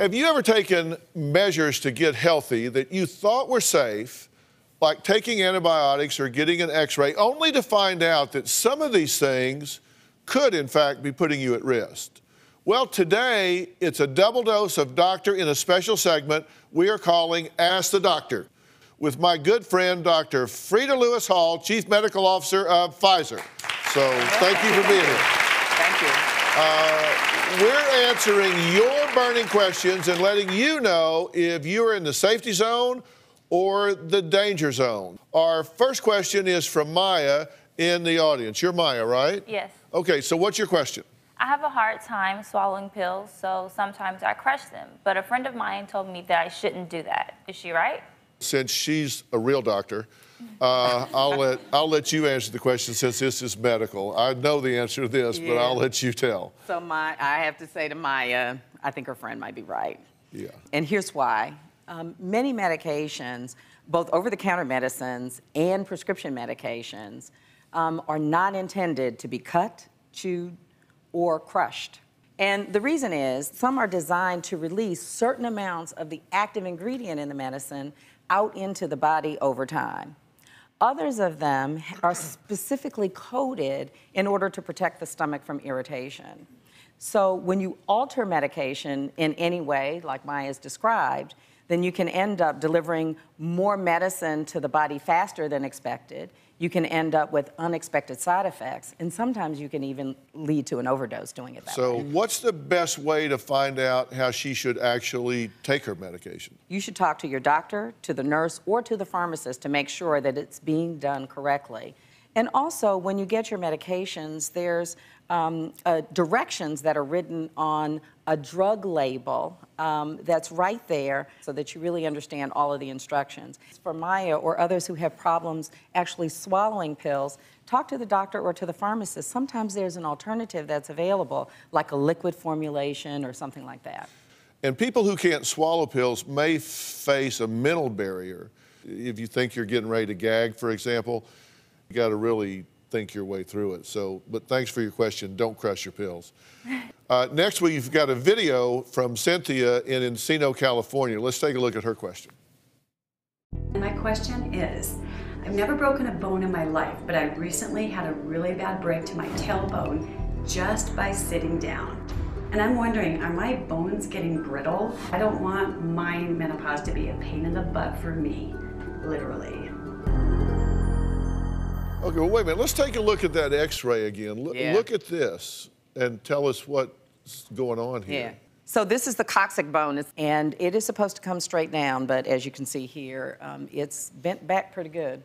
Have you ever taken measures to get healthy that you thought were safe, like taking antibiotics or getting an x ray, only to find out that some of these things could, in fact, be putting you at risk? Well, today it's a double dose of doctor in a special segment we are calling Ask the Doctor with my good friend, Dr. Freda Lewis Hall, Chief Medical Officer of Pfizer. So thank you for being here. Thank you. Uh, we're answering your burning questions and letting you know if you're in the safety zone or the danger zone. Our first question is from Maya in the audience. You're Maya, right? Yes. Okay, so what's your question? I have a hard time swallowing pills, so sometimes I crush them. But a friend of mine told me that I shouldn't do that. Is she right? Since she's a real doctor, uh, I'll let I'll let you answer the question since this is medical. I know the answer to this, but I'll let you tell. So my, I have to say to Maya, I think her friend might be right. Yeah. And here's why. Um, many medications, both over-the-counter medicines and prescription medications, um, are not intended to be cut, chewed, or crushed. And the reason is some are designed to release certain amounts of the active ingredient in the medicine out into the body over time. Others of them are specifically coated in order to protect the stomach from irritation. So when you alter medication in any way, like Maya's described, then you can end up delivering more medicine to the body faster than expected. You can end up with unexpected side effects, and sometimes you can even lead to an overdose doing it that So, way. So what's the best way to find out how she should actually take her medication? You should talk to your doctor, to the nurse, or to the pharmacist to make sure that it's being done correctly. And also, when you get your medications, there's um, uh, directions that are written on a drug label um, that's right there so that you really understand all of the instructions. For Maya or others who have problems actually swallowing pills, talk to the doctor or to the pharmacist. Sometimes there's an alternative that's available, like a liquid formulation or something like that. And people who can't swallow pills may face a mental barrier. If you think you're getting ready to gag, for example, you got to really think your way through it. So, but thanks for your question. Don't crush your pills. Uh, next, we've got a video from Cynthia in Encino, California. Let's take a look at her question. My question is I've never broken a bone in my life, but I recently had a really bad break to my tailbone just by sitting down. And I'm wondering, are my bones getting brittle? I don't want my menopause to be a pain in the butt for me, literally. Okay, well, wait a minute. Let's take a look at that x ray again. Look, Yeah. look at this and tell us what's going on here. Yeah. So this is the coccyx bone, and it is supposed to come straight down, but as you can see here, um, it's bent back pretty good.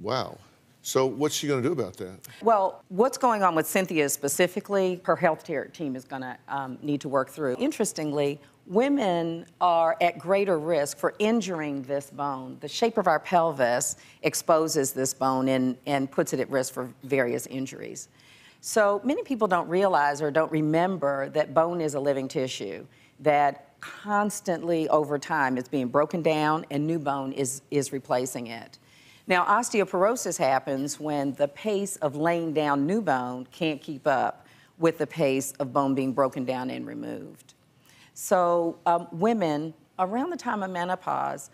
Wow. So, what's she going to do about that? Well, what's going on with Cynthia specifically, her healthcare team is going to um, need to work through. Interestingly, women are at greater risk for injuring this bone. The shape of our pelvis exposes this bone and, and puts it at risk for various injuries. So many people don't realize or don't remember that bone is a living tissue, that constantly over time it's being broken down and new bone is, is replacing it. Now, osteoporosis happens when the pace of laying down new bone can't keep up with the pace of bone being broken down and removed. So, um, women around the time of menopause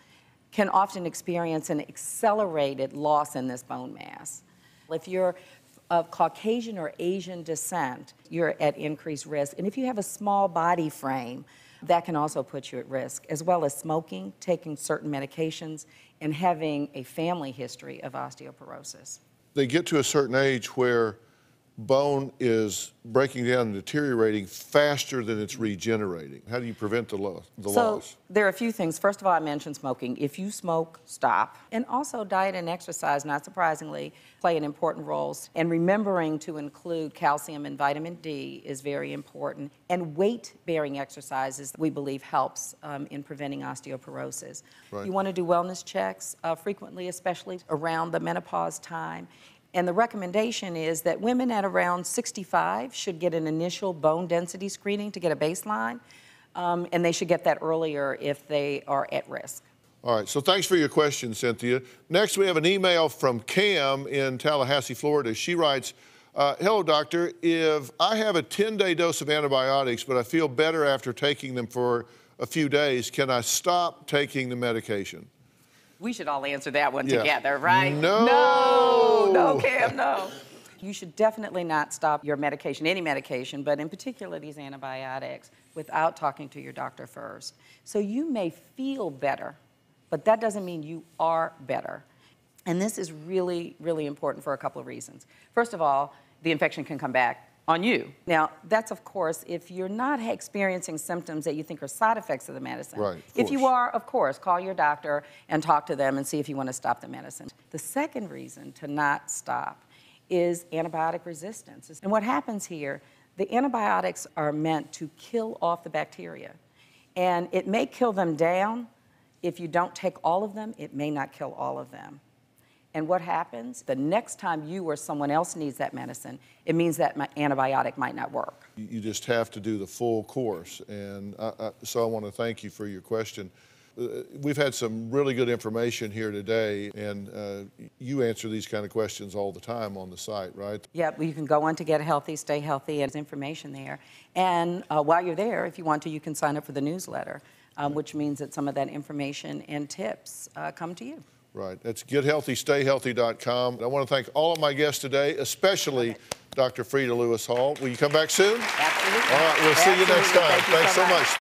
can often experience an accelerated loss in this bone mass. If you're of Caucasian or Asian descent, you're at increased risk. And if you have a small body frame, that can also put you at risk, as well as smoking, taking certain medications, and having a family history of osteoporosis. They get to a certain age where bone is breaking down and deteriorating faster than it's regenerating. How do you prevent the, lo- the So loss? there are a few things. First of all, I mentioned smoking. If you smoke, stop. And also diet and exercise, not surprisingly, play an important role. And remembering to include calcium and vitamin D is very important. And weight-bearing exercises, we believe, helps um, in preventing osteoporosis. Right. You want to do wellness checks uh, frequently, especially around the menopause time. And the recommendation is that women at around 65 should get an initial bone density screening to get a baseline, um, and they should get that earlier if they are at risk. All right, so thanks for your question, Cynthia. Next, we have an email from Cam in Tallahassee, Florida. She writes, uh, Hello, doctor. If I have a 10 day dose of antibiotics, but I feel better after taking them for a few days, can I stop taking the medication? We should all answer that one Yeah. together, right? No. No, no, Cam, no. You should definitely not stop your medication, any medication, but in particular these antibiotics, without talking to your doctor first. So you may feel better, but that doesn't mean you are better. And this is really, really important for a couple of reasons. First of all, the infection can come back on you. Now, that's of course if you're not experiencing symptoms that you think are side effects of the medicine. Right, of If you are, of course, call your doctor and talk to them and see if you want to stop the medicine. The second reason to not stop is antibiotic resistance. And what happens here, the antibiotics are meant to kill off the bacteria. And it may kill them down. If you don't take all of them, it may not kill all of them. And what happens? The next time you or someone else needs that medicine, it means that my antibiotic might not work. You just have to do the full course. And I, I, so I want to thank you for your question. Uh, we've had some really good information here today, and uh, you answer these kind of questions all the time on the site, right? Yep, you can go on to Get Healthy, Stay Healthy, and there's information there. And uh, while you're there, if you want to, you can sign up for the newsletter, um, which means that some of that information and tips uh, come to you. Right. That's gethealthystayhealthy.com. I want to thank all of my guests today, especially Dr. Freda Lewis Hall. Will you come back soon? Absolutely. All right, we'll see you next time. Thank you Thanks so much. much.